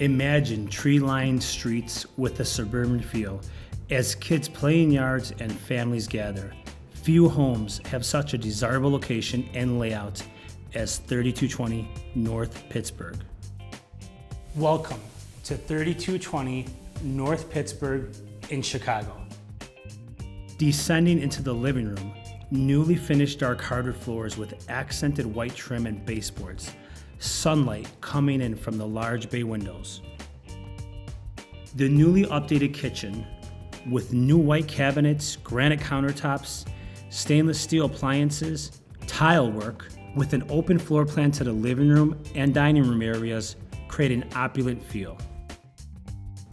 Imagine tree-lined streets with a suburban feel as kids play in yards and families gather. Few homes have such a desirable location and layout as 3220 North Pittsburgh. Welcome to 3220 North Pittsburgh in Chicago. Descending into the living room, newly finished dark hardwood floors with accented white trim and baseboards, sunlight coming in from the large bay windows. The newly updated kitchen with new white cabinets, granite countertops, stainless steel appliances, tile work, with an open floor plan to the living room and dining room areas create an opulent feel.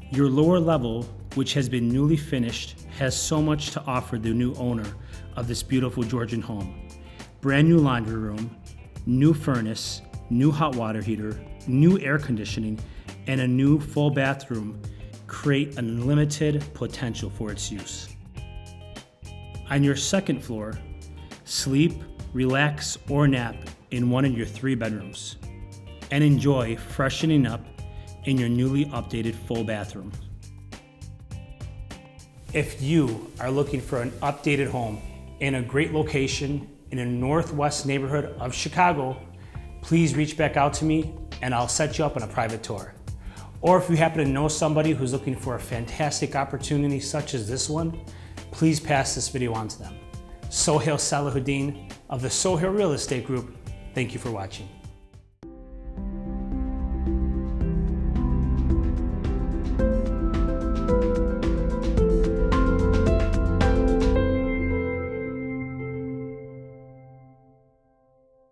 Your lower level, which has been newly finished, has so much to offer the new owner of this beautiful Georgian home. Brand new laundry room, new furnace, new hot water heater, new air conditioning, and a new full bathroom create unlimited potential for its use. On your second floor, sleep, relax, or nap in one of your three bedrooms, and enjoy freshening up in your newly updated full bathroom. If you are looking for an updated home in a great location in a northwest neighborhood of Chicago, please reach back out to me and I'll set you up on a private tour. Or if you happen to know somebody who's looking for a fantastic opportunity such as this one, please pass this video on to them. Sohail Salahuddin of the Sohail Real Estate Group, thank you for watching.